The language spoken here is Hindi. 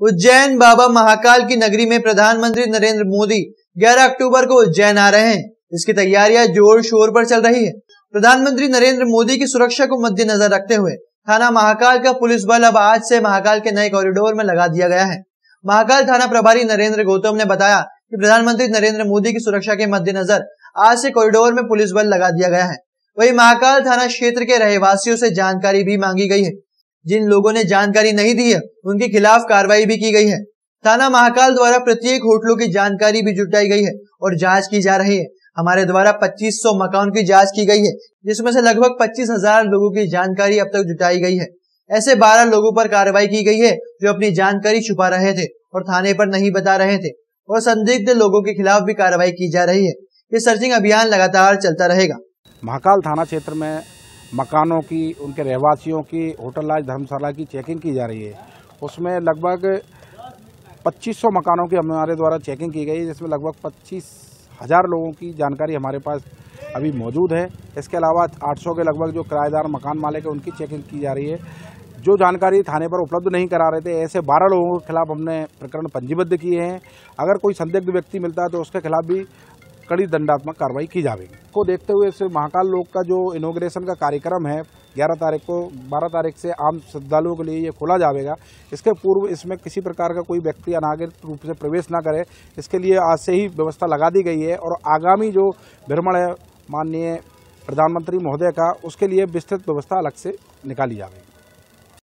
उज्जैन बाबा महाकाल की नगरी में प्रधानमंत्री नरेंद्र मोदी 11 अक्टूबर को उज्जैन आ रहे हैं। इसकी तैयारियाँ ज़ोर शोर पर चल रही है। प्रधानमंत्री नरेंद्र मोदी की सुरक्षा को मद्देनजर रखते हुए थाना महाकाल का पुलिस बल अब आज से महाकाल के नए कॉरिडोर में लगा दिया गया है। महाकाल थाना प्रभारी नरेंद्र गौतम ने बताया कि प्रधानमंत्री नरेंद्र मोदी की सुरक्षा के मद्देनजर आज से कॉरिडोर में पुलिस बल लगा दिया गया है। वही महाकाल थाना क्षेत्र के रहवासियों से जानकारी भी मांगी गई है। जिन लोगों ने जानकारी नहीं दी है, उनके खिलाफ कार्रवाई भी की गई है। थाना महाकाल द्वारा प्रत्येक होटलों की जानकारी भी जुटाई गई है और जाँच की जा रही है। हमारे द्वारा 2500 मकान की जाँच की गई है, जिसमें से लगभग पच्चीस हज़ार लोगों की जानकारी अब तक जुटाई गई है। ऐसे 12 लोगों पर कार्रवाई की गई है, जो अपनी जानकारी छुपा रहे थे और थाने पर नहीं बता रहे थे, और संदिग्ध लोगों के खिलाफ भी कार्रवाई की जा रही है। ये सर्चिंग अभियान लगातार चलता रहेगा। महाकाल थाना क्षेत्र में मकानों की, उनके रहवासियों की होटल लाज धर्मशाला की चेकिंग की जा रही है। उसमें लगभग 2500 मकानों की हमारे द्वारा चेकिंग की गई, जिसमें लगभग पच्चीस हज़ार लोगों की जानकारी हमारे पास अभी मौजूद है। इसके अलावा 800 के लगभग जो किराएदार मकान मालिक है, उनकी चेकिंग की जा रही है। जो जानकारी थाने पर उपलब्ध नहीं करा रहे थे, ऐसे 12 लोगों के खिलाफ हमने प्रकरण पंजीबद्ध किए हैं। अगर कोई संदिग्ध व्यक्ति मिलता है तो उसके खिलाफ भी कड़ी दंडात्मक कार्रवाई की जाएगी। को देखते हुए इस महाकाल लोक का जो इनोग्रेशन का कार्यक्रम है 11 तारीख को 12 तारीख से आम श्रद्धालुओं के लिए ये खोला जाएगा। इसके पूर्व इसमें किसी प्रकार का कोई व्यक्ति अनागरित रूप से प्रवेश ना करे, इसके लिए आज से ही व्यवस्था लगा दी गई है और आगामी जो भ्रमण है माननीय प्रधानमंत्री महोदय का, उसके लिए विस्तृत व्यवस्था अलग से निकाली जाएगी।